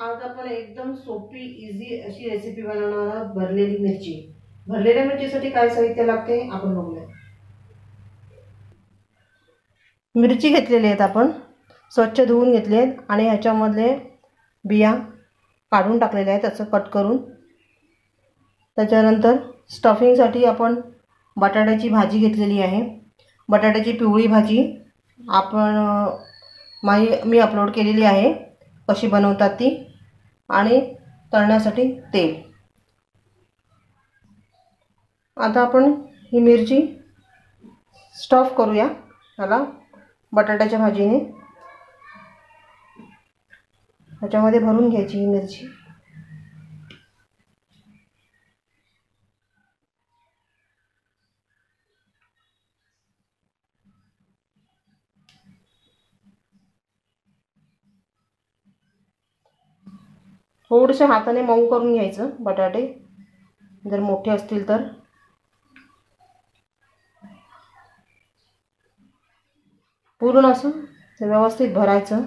आज आपण एकदम सोपी इझी अशी रेसिपी बनवणार आहोत भरलेली मिरची. भरलेल्या मिरचीसाठी काय साहित्य लागते आपण बघूया. मिरची घेतलेली आहेत आपण स्वच्छ धुवून घेतले आहेत आणि ह्याच्यामधले बिया काढून टाकलेल्या आहेत असं कट करून. त्याच्यानंतर स्टफिंगसाठी आपण बटाट्याची भाजी घेतलेली आहे. बटाट्याची पिवळी भाजी आपण माही मी अपलोड केलेली आहे. कशी बनवतात ती? आणि तळण्यासाठी तेल. आता आपण ही मिरची स्टफ करूया. ह्याला बटाट्याच्या भाजीने. ह्याच्यामध्ये भरून घ्यायची ही मिरची. थोडेसे हाताने मऊ करून घ्यायचं बटाटे. जर मोठे असतील तर. पूर्ण असं ते व्यवस्थित भरायचं.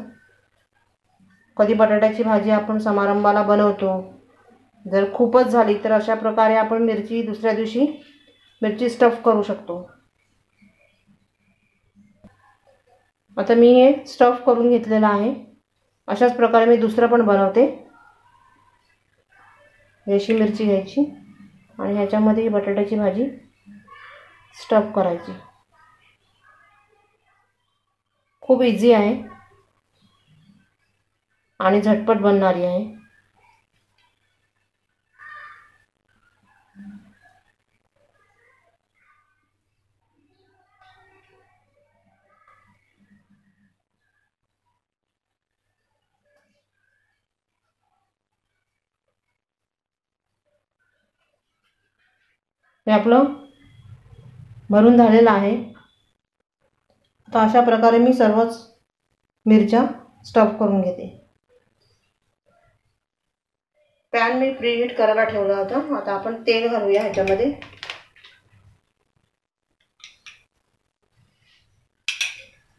कधी बटाट्याची भाजी आपण समारंभाला बनवतो जर खूपच झाली तर अशा प्रकारे आपण मिरची दुसऱ्या दिवशी मिरची स्टफ करू शकतो. आता मी हे स्टफ करून घेतलेलं आहे. अशाच प्रकारे मी दुसरं पण बनवते. अशी मिरची घ्यायची आणि ह्याच्यामध्ये बटाट्याची भाजी स्टफ करायची. खूप इझी आहे. आणि झटपट बनणारी आहे. हे आपलं भरून झालेलं आहे. तर अशा प्रकारे मी सर्वच मिरच्या स्टफ करून घेते. पॅन मी प्रीहीट करायला ठेवला होता. आता आपण तेल घालूया ह्याच्यामध्ये.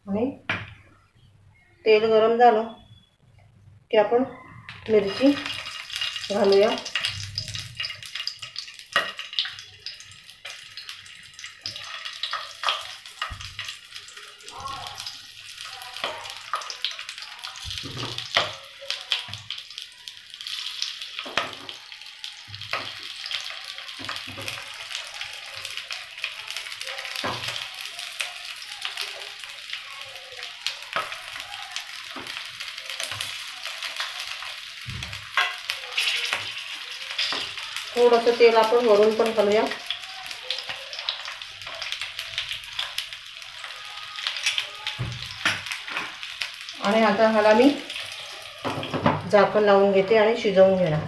आणि तेल गरम झालं की आपण मिरची घालूया. थोडंसं तेल आपण वरून पण घालूया आणि आता ह्याला मी झाकण लावून घेते आणि शिजवून घेणार.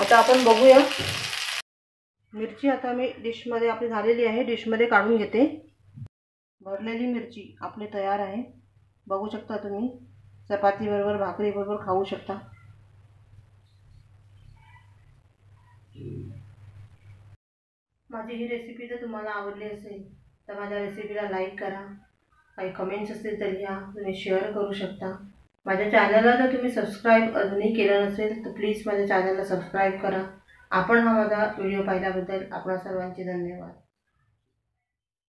आता आपण बघूया. मिरची आता मी डिशमध्ये आपली झालेली आहे. डिशमध्ये काढून घेते. भरलेली मिरची आपली तयार आहे. बघू शकता तुम्ही. चपातीबरोबर भाकरीबरोबर खाऊ शकता. माझी ही रेसिपी जर तुम्हाला आवडली असेल तर माझ्या रेसिपीला लाईक करा. काही कमेंट्स असतील तर लिहा. तुम्ही शेअर करू शकता. माझ्या चॅनलला जर तुम्ही सबस्क्राईब अजूनही केलं नसेल तर प्लीज माझ्या चॅनलला सबस्क्राईब करा. आपण हा माझा व्हिडिओ पाहिल्याबद्दल आपणा सर्वांचे धन्यवाद.